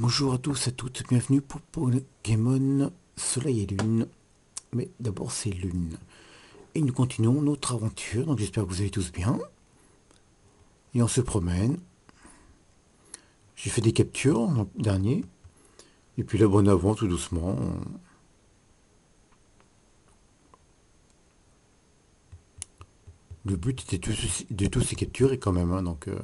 Bonjour à tous et à toutes, bienvenue pour Pokémon Soleil et Lune. Mais d'abord c'est Lune. Et nous continuons notre aventure, donc j'espère que vous allez tous bien. Et on se promène. J'ai fait des captures l'an dernier. Et puis là, bon avant, tout doucement. Le but était de tous ces captures et quand même, hein, donc... Euh,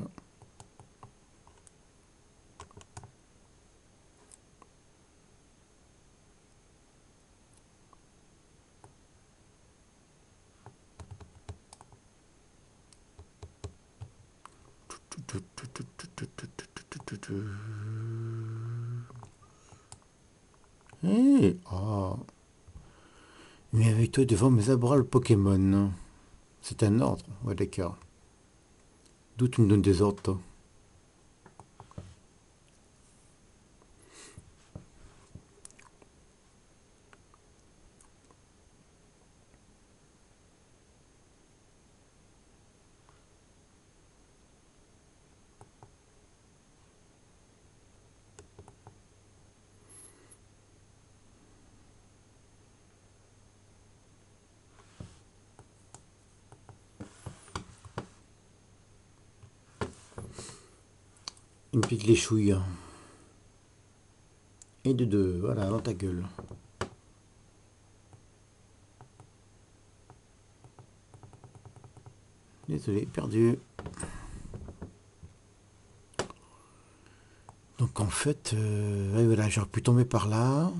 Eh, oh. Toi devant mes le Pokémon. C'est un ordre. Ouais, d'accord. D'où tu me donnes des ordres, toi? Les chouilles. Et de deux, voilà, dans ta gueule. Désolé, perdu. Donc en fait, euh, voilà, j'aurais pu tomber par là.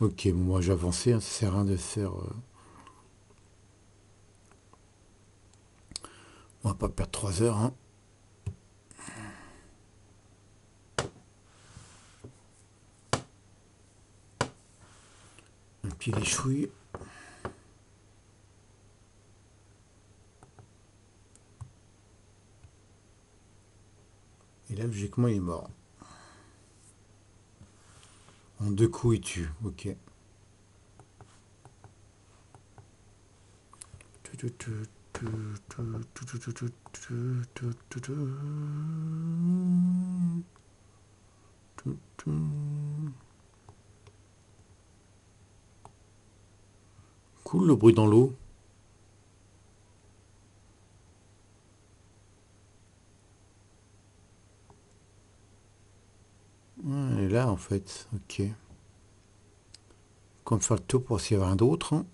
Ok, moi j'ai avancé, hein, ça sert à rien de faire... Euh, on va pas perdre 3 heures. Hein. Un pied les chouilles. Et là, logiquement, il est mort. En deux coups, il tue. Ok. Cool le bruit dans l'eau. Elle là en fait, ok. Comme faire le tour pour s'il y avait un d'autre. Hein.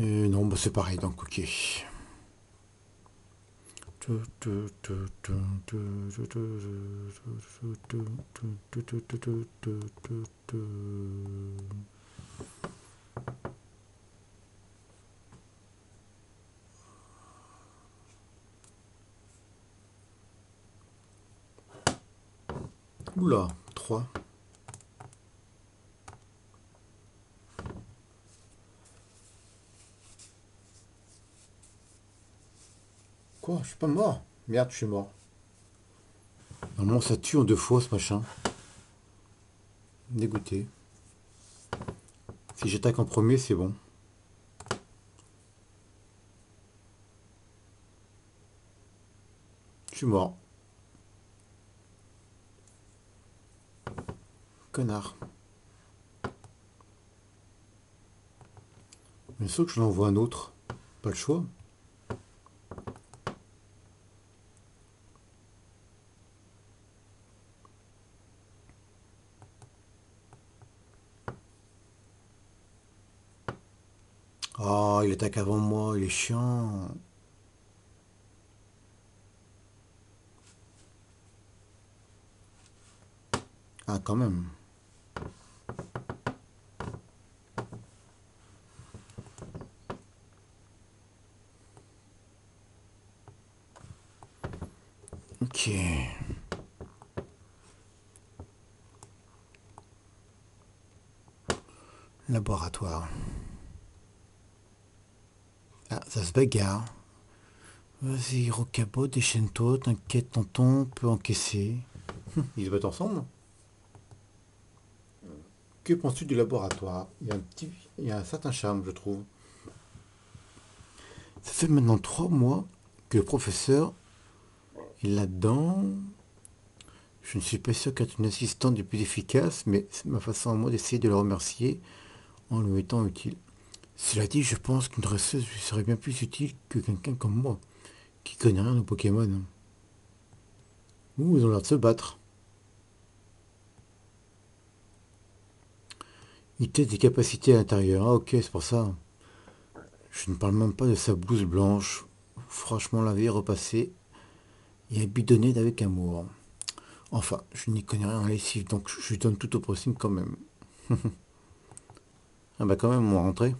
Et non, bah c'est pareil, donc ok. Oula, 3. Quoi Je suis pas mort? Merde, je suis mort. Normalement, ça tue en deux fois, ce machin. Dégoûté. Si j'attaque en premier, c'est bon. Je suis mort. Mais sauf que je l'envoie un autre. Pas le choix. Oh, il attaque avant moi, il est chiant. Ah, quand même. Ok. Laboratoire. Ah, ça se bagarre. Vas-y, Rocabo, déchaîne-toi, t'inquiète, tonton peut encaisser. Ils se battent ensemble? Que penses-tu du laboratoire? Il y, a un petit, il y a un certain charme, je trouve. Ça fait maintenant trois mois que le professeur est là-dedans. Je ne suis pas sûr qu'être une assistante est plus efficace, mais c'est ma façon à moi d'essayer de le remercier en le mettant utile. Cela dit, je pense qu'une dresseuse lui serait bien plus utile que quelqu'un comme moi, qui connaît rien aux Pokémon. Ouh, ils ont l'air de se battre. Il teste des capacités à l'intérieur. Ah ok, c'est pour ça. Je ne parle même pas de sa blouse blanche, franchement lavée, repassée et bidonnée avec amour. Enfin, je n'y connais rien en lessive, donc je lui donne tout au pressing quand même. ah bah quand même, on va rentrer.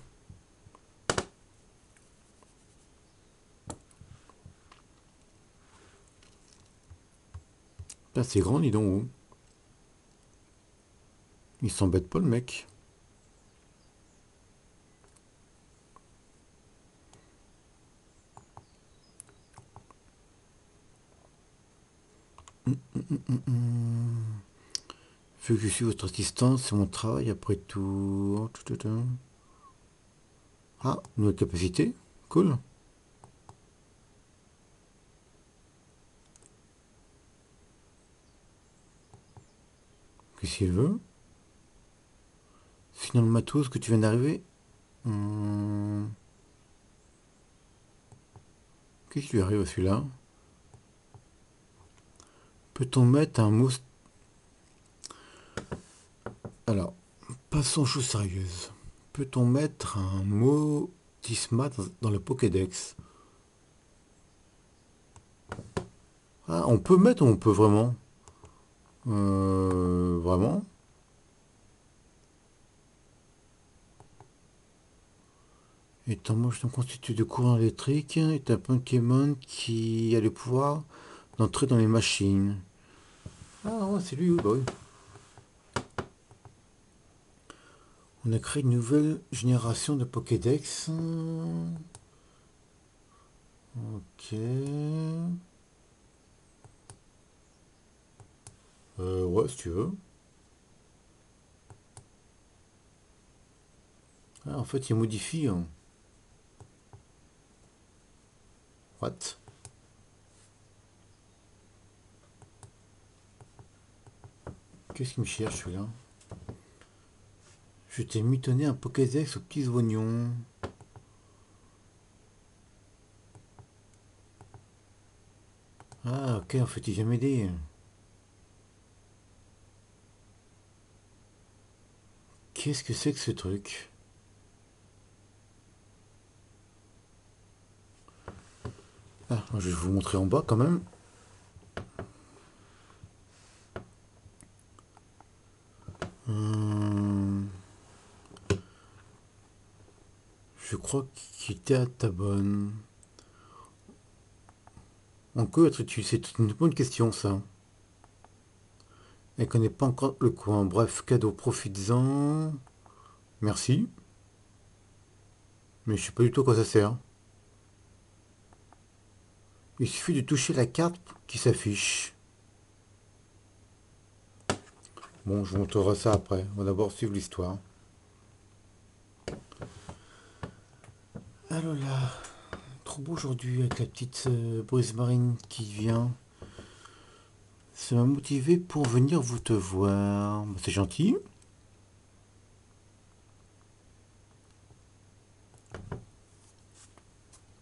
c'est grand, dis donc. Il s'embête pas le mec. Vu que je suis votre assistante, c'est mon travail après tout. Ah, nouvelle capacité. Cool. Qu'est-ce qu'il veut? Sinon le matos que tu viens d'arriver? Hmm. Qu'est-ce qui lui arrive à celui-là? Peut-on mettre un mot... Alors, passons aux choses sérieuses. Peut-on mettre un mot Tisma dans le Pokédex? Ah, on peut mettre on peut vraiment? Euh, Vraiment? Étant motion constitué de courant électrique est un Pokémon qui a le pouvoir d'entrer dans les machines. Ah c'est lui, bah oui. On a créé une nouvelle génération de Pokédex. Ok. Euh, ouais, si tu veux. Ah, en fait, il modifie. Hein. What? Qu'est-ce qu'il me cherche celui-là? Je t'ai mitonné un Pokédex aux petits oignons. Ah ok, en fait il vient m'aider. Qu'est-ce que c'est que ce truc? Ah, Je vais vous montrer en bas quand même. Je crois qu'il était à ta bonne. En quoi être utile C'est une bonne question, ça. Elle connaît pas encore le coin. Bref, cadeau, profites-en. Merci. Mais je sais pas du tout à quoi ça sert. Il suffit de toucher la carte qui s'affiche. Bon, je vous montrerai ça après. On va d'abord suivre l'histoire. Alors là, trop beau aujourd'hui avec la petite euh, brise marine qui vient. Ça m'a motivé pour venir vous te voir. Bah, c'est gentil.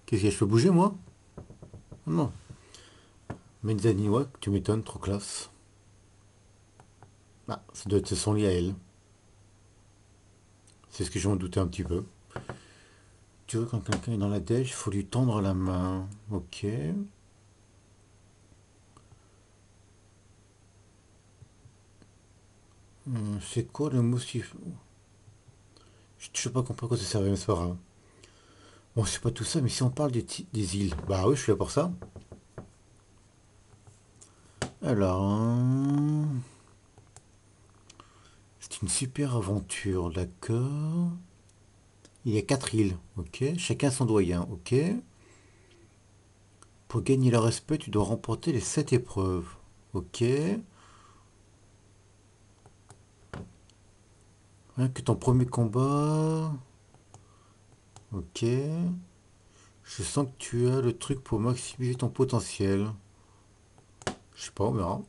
Qu'est-ce que je peux bouger moi? Non. Mezzani, tu m'étonnes, trop classe. Ah, ça doit être son lit à elle. C'est ce que je m'en doutais un petit peu. Tu vois, quand quelqu'un est dans la dèche, il faut lui tendre la main. Ok. Euh, c'est quoi le mot Je sais pas compris quoi ça servait, mais c'est pas. Bon, c'est pas tout ça, mais si on parle des, des, îles, bah oui, je suis là pour ça. Alors, hein. c'est une super aventure, d'accord il y a quatre îles, ok. Chacun son doyen, ok. Pour gagner le respect, tu dois remporter les sept épreuves, ok. Hein, que ton premier combat, ok. Je sens que tu as le truc pour maximiser ton potentiel. Je sais pas, on verra.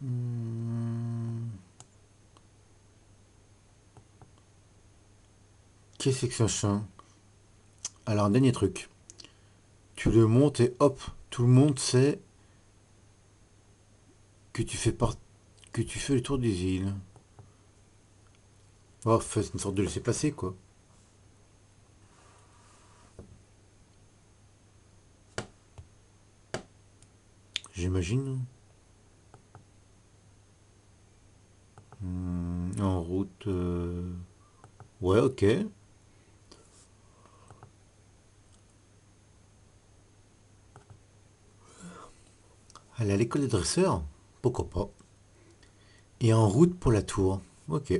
Hmm. Qu'est-ce que ça Alors, un dernier truc. Tu le montes et hop, tout le monde sait que tu fais part... que tu fais le tour des îles. Oh, c'est une sorte de laisser passer quoi. J'imagine. Hmm, en route. Euh, ouais, ok. Aller à l'école des dresseurs? Pourquoi pas. Et en route pour la tour? Ok.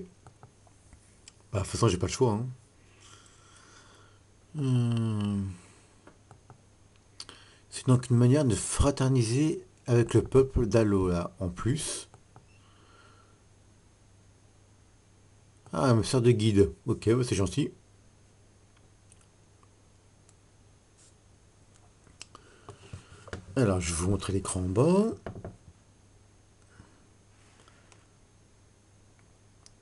Bah, de toute façon, j'ai pas le choix. Hein. Hmm. C'est donc une manière de fraterniser avec le peuple d'Alola. En plus. Ah, elle me sert de guide. Ok, bah, c'est gentil. Je vais vous montrer l'écran en bas.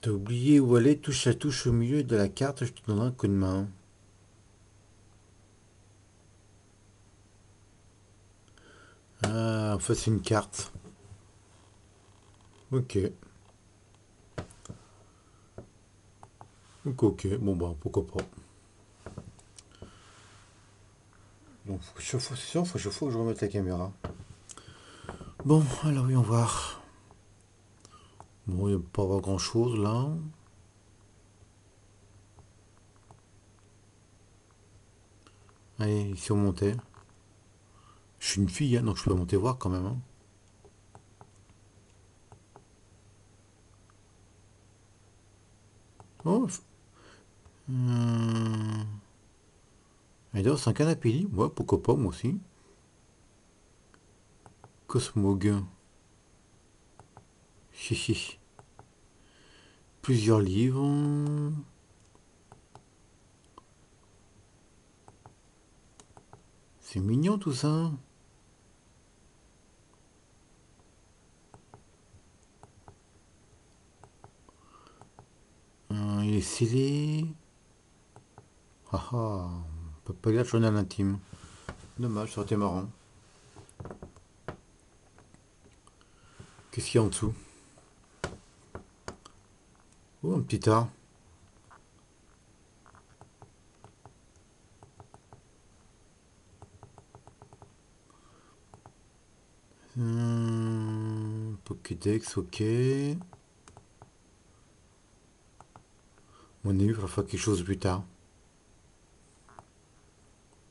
T'as oublié où aller, touche à touche au milieu de la carte, je te donne un coup de main. Ah, en fait, c'est une carte. Ok, ok. Bon, bah, pourquoi pas. Bon, c'est sûr, faut chaque fois que je remette la caméra. Bon, alors voyons voir. Bon, il n'y a pas grand chose là. Allez, ici on montait. Je suis une fille, hein, donc je peux monter voir quand même. Hein. Oh, hum. Et c'est un canapé lit. Pourquoi pas, moi aussi. Cosmog. Chichi. Plusieurs livres. C'est mignon tout ça. Euh, il est scellé. Ah le journal intime. Dommage, ça aurait été marrant. Qu'est-ce qu'il y a en dessous? Oh, un petit art. Hmm, Pokédex, ok. On est eu, il quelque chose plus tard.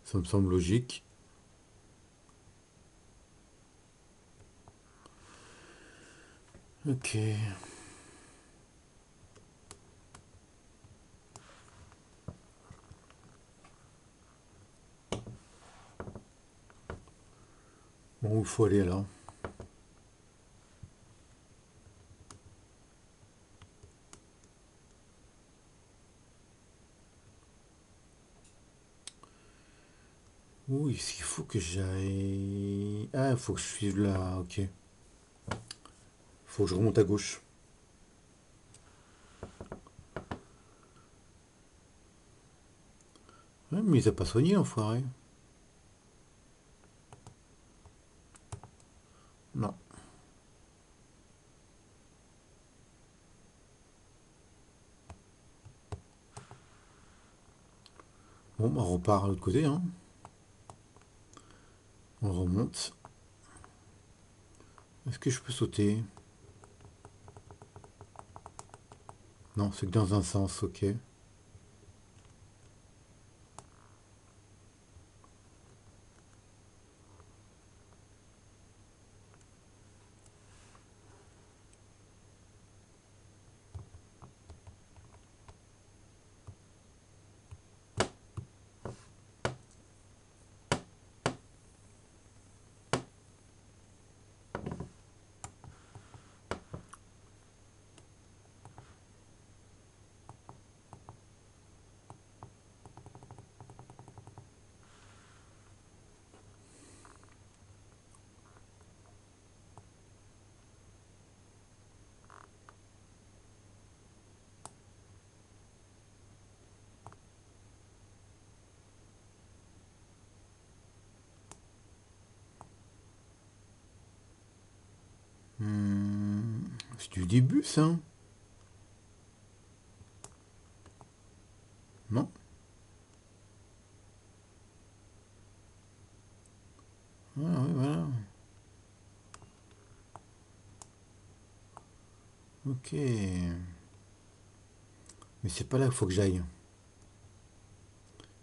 Ça me semble logique. Ok. Bon, il faut aller là. Oui, il faut que j'aille... Ah, faut que je suive là, ok. Faut que je remonte à gauche. Mais il n'a pas soigné l'enfoiré. Non. Bon, bah, on repart à l'autre côté. Hein. On remonte. Est-ce que je peux sauter? Non, c'est que dans un sens, ok. C'est du début, ça. Non Voilà, oui, voilà. Ok. Mais c'est pas là qu'il faut que j'aille.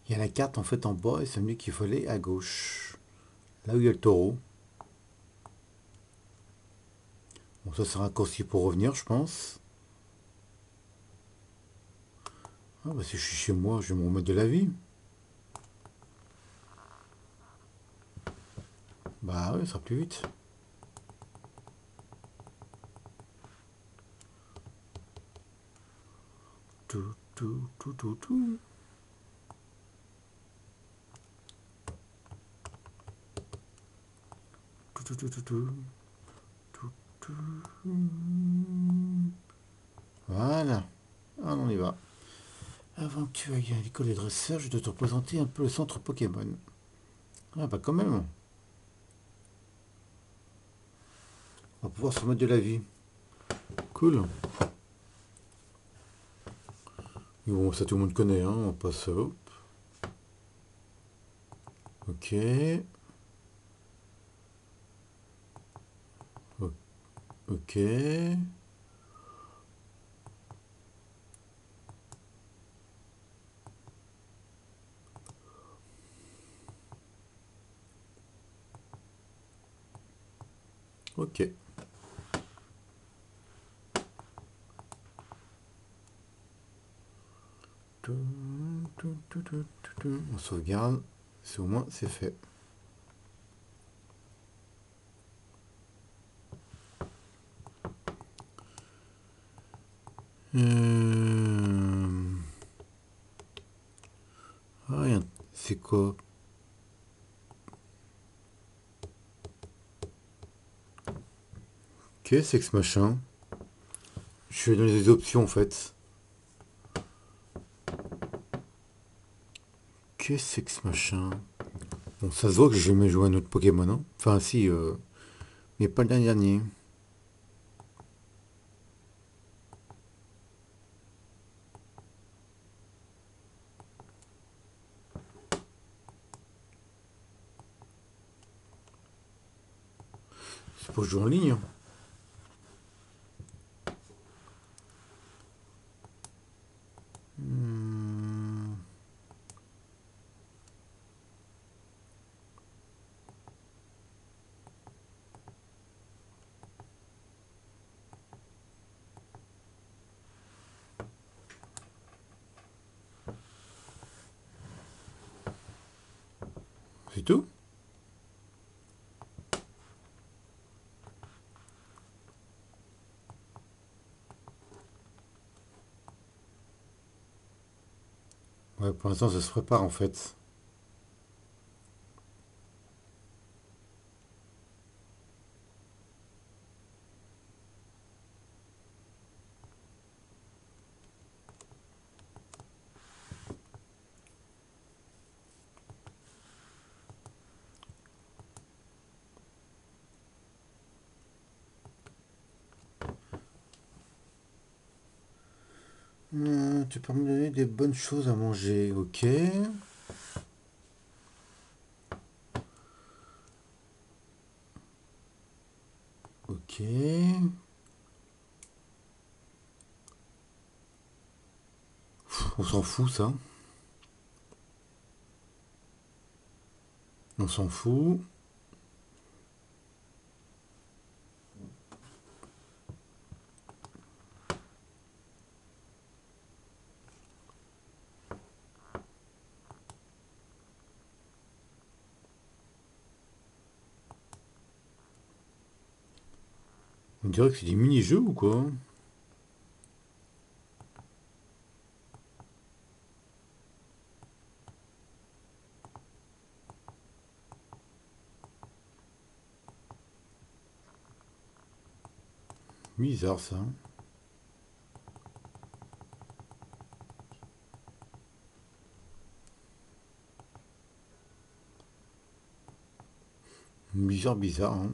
Il y a la carte en fait en bas et c'est mieux qu'il aller à gauche. Là où il y a le taureau. Bon, ça c'est un raccourci pour revenir, je pense. Ah bah si je suis chez moi, je vais me remettre de la vie. Bah oui, ça sera plus vite. Tout, tout, tout, tout, tout. Tout, tout, tout, tout, tout. Voilà. Ah, on y va. Avant que tu ailles à l'école des dresseurs, je dois te représenter un peu le centre Pokémon. Ah bah quand même. On va pouvoir se remettre de la vie. Cool. Bon, ça tout le monde connaît, hein. On passe. Ok. Ok. Ok. On sauvegarde. C'est au moins c'est fait. Euh... Ah, rien. C'est quoi C'est que ce machin Je vais donner des options en fait. Que ce machin Bon, ça se voit que j'ai jamais joué à un autre Pokémon, hein Enfin, si, euh, mais pas le dernier. C'est pour jouer en ligne. Pour l'instant, ça se prépare en fait. Tu peux me donner des bonnes choses à manger, ok. Ok. On s'en fout ça. On s'en fout. On dirait que c'est des mini-jeux ou quoi Bizarre ça. Bizarre, bizarre. hein.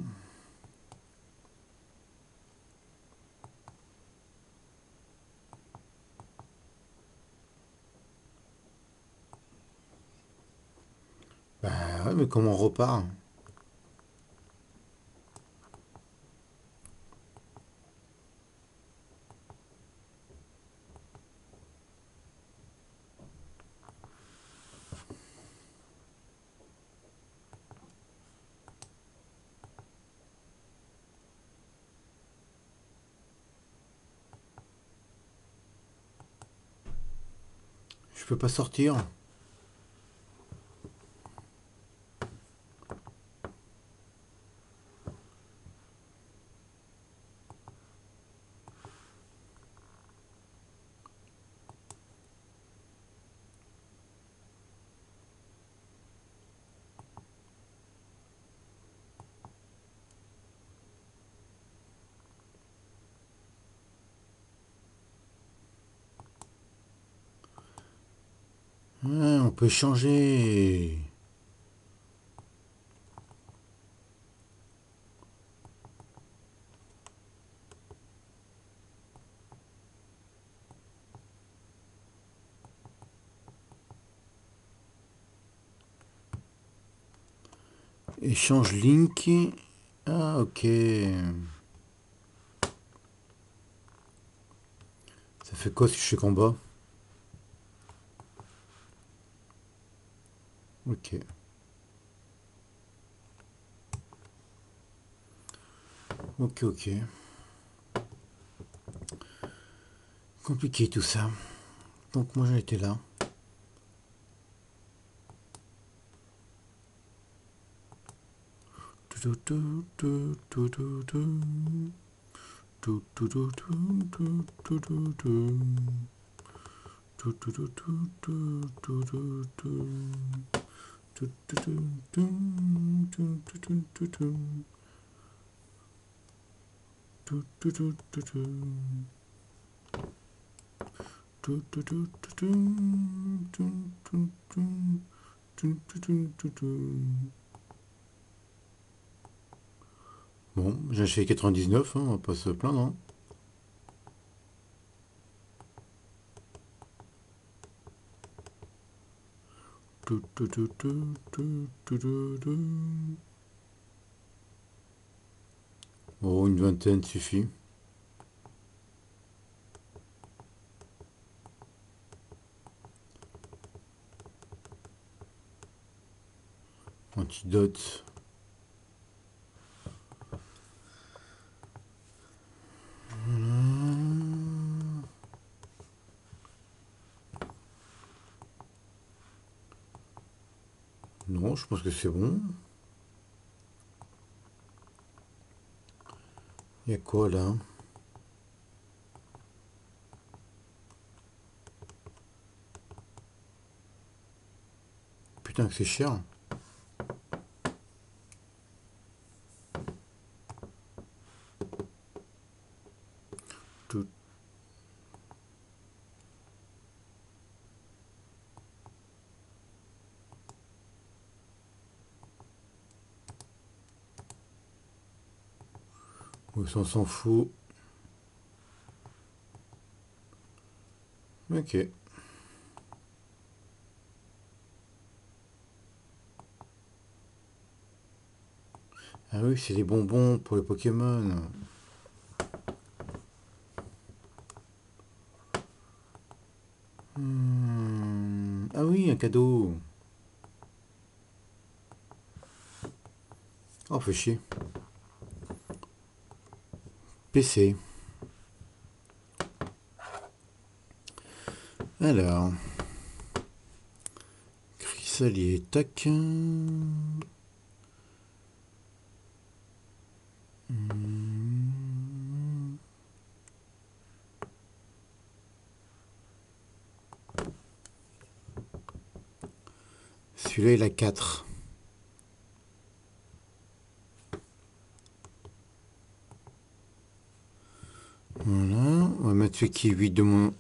mais comment on repart Je peux pas sortir. Ah, on peut changer. Échange link. Ah, ok. Ça fait quoi si je fais combat Ok. Ok, ok. Compliqué tout ça. Donc moi j'étais là. Bon, j'ai acheté 99, hein, on va pas se plaindre. Hein. Oh, une vingtaine suffit. Antidote. Je pense que c'est bon. Il y a quoi là? Putain que c'est cher. On s'en fout. Ok. Ah oui, c'est des bonbons pour les Pokémon. Hmm. Ah oui, un cadeau. Oh, fait chier. PC. Alors. Chrysalier, tac. Hmm. Celui-là, il a 4. Ce qui est 8 de mon...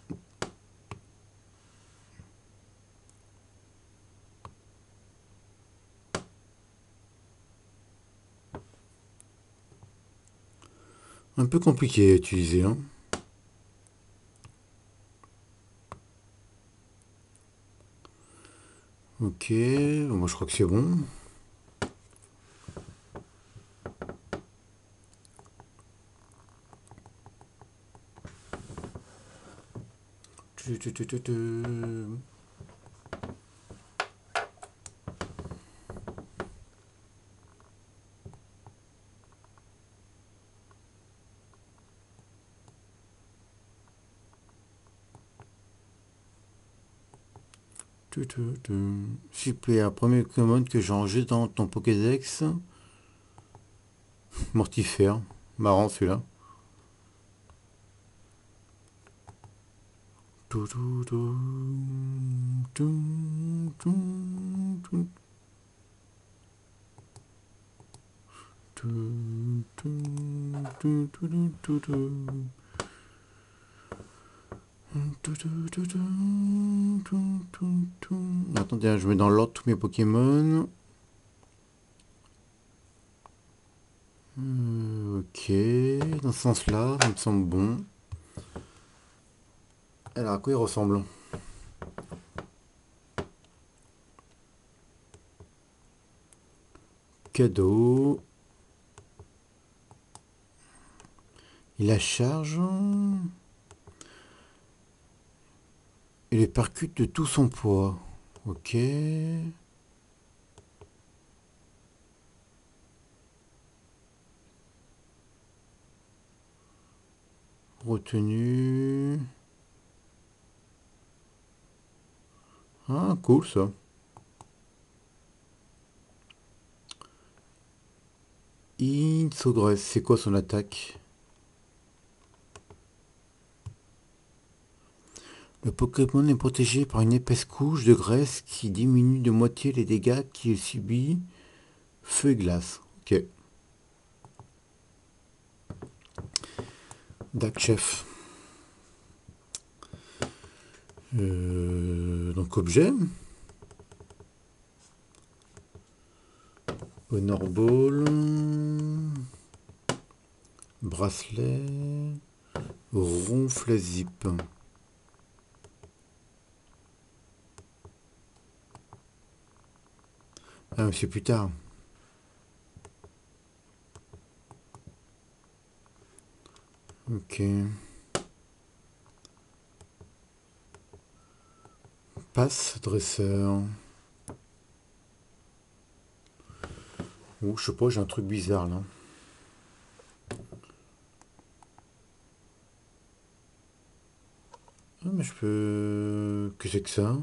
Un peu compliqué à utiliser. Hein. Ok, moi je crois que c'est bon. Tu, tu, tu, tu, tu. Tu, tu, tu. S'il te plaît, un premier commande que j'ai rangé dans ton Pokédex. Mortifère. Marrant celui-là. Tu, tu, tu, tu, tu, tu. Tu, tu, tu, tu, tu, tu, tu. Tu, tu, tu, tu, tu, tu, tu. Attendez, hein, je mets dans l'ordre tous mes Pokémon. Euh, ok, dans ce sens-là, ça me semble bon. Alors, à quoi il ressemble Cadeau. Il la charge. Il les percute de tout son poids. Ok. Retenu. Ah, cool ça. Insogress, c'est quoi son attaque? Le Pokémon est protégé par une épaisse couche de graisse qui diminue de moitié les dégâts qu'il subit. Feu et glace. Ok. Chef. Euh, donc objet. Honor Ball. Bracelet. Ronfle zip. Ah, c'est plus tard. Ok. Passe, dresseur. Oh, je sais pas, j'ai un truc bizarre là. Ah, mais je peux... Que c'est que ça?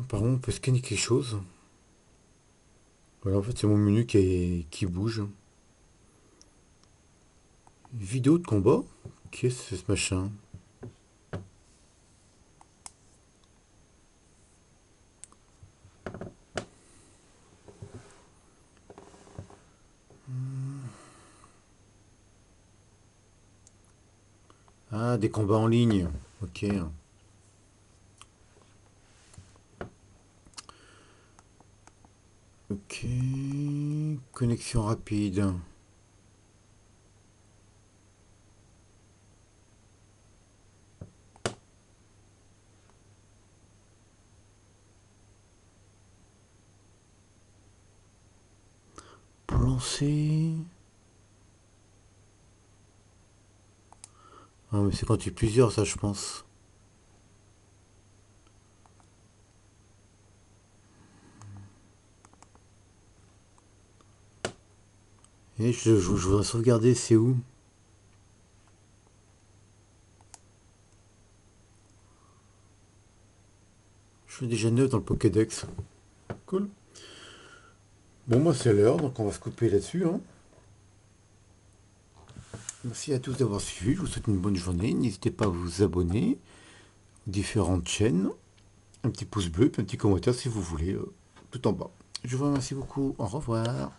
Apparemment, on peut scanner quelque chose. Voilà, en fait, c'est mon menu qui, qui bouge. Vidéo de combat Qu'est-ce que ce machin Ah, des combats en ligne. Ok. Ok. Connexion rapide. Ah mais c'est quand tu es plusieurs ça je pense. Et je, je, voudrais sauvegarder, c'est où? Je suis déjà neuf dans le Pokédex. Cool. Bon, moi c'est l'heure, donc on va se couper là-dessus. Hein. Merci à tous d'avoir suivi. Je vous souhaite une bonne journée. N'hésitez pas à vous abonner aux différentes chaînes. Un petit pouce bleu, puis un petit commentaire si vous voulez, euh, tout en bas. Je vous remercie beaucoup. Au revoir.